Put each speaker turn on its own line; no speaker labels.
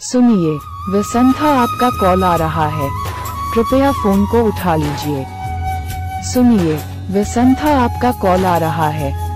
सुनिए वसंथा आपका कॉल आ रहा है। कृपया फ़ोन को उठा लीजिए। सुनिए वसंथा आपका कॉल आ रहा है।